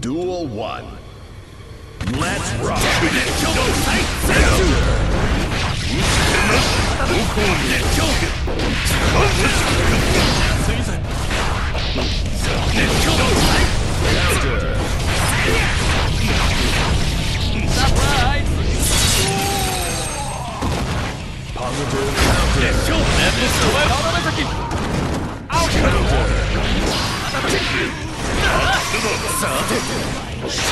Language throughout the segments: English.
Duel 1. Let's rock! 興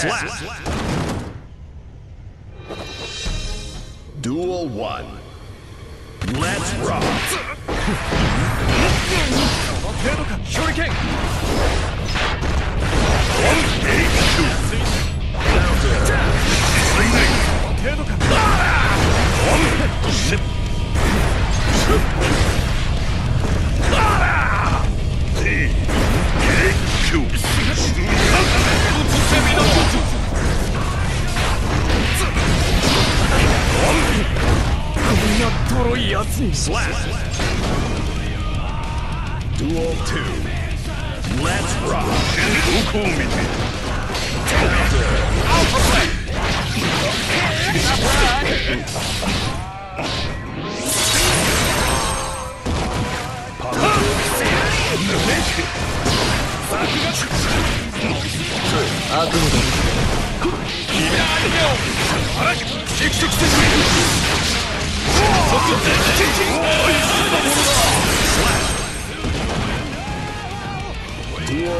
Slap! Duel 1. Let's rock! Slap! Duel 2. Let's rock! 込めてパワー悪夢だ左手をチクチクチク即絶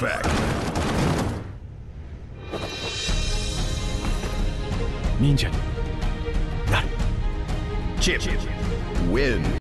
Perfect. Ninja. Chipp. Win.